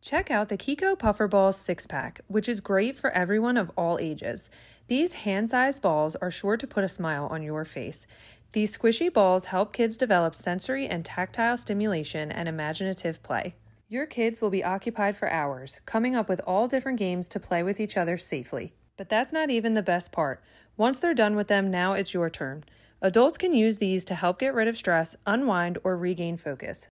Check out the Kicko Puffer Balls six pack, which is great for everyone of all ages. These hand sized balls are sure to put a smile on your face. These squishy balls help kids develop sensory and tactile stimulation and imaginative play. Your kids will be occupied for hours, coming up with all different games to play with each other safely. But that's not even the best part. Once they're done with them, now it's your turn. Adults can use these to help get rid of stress, unwind, or regain focus.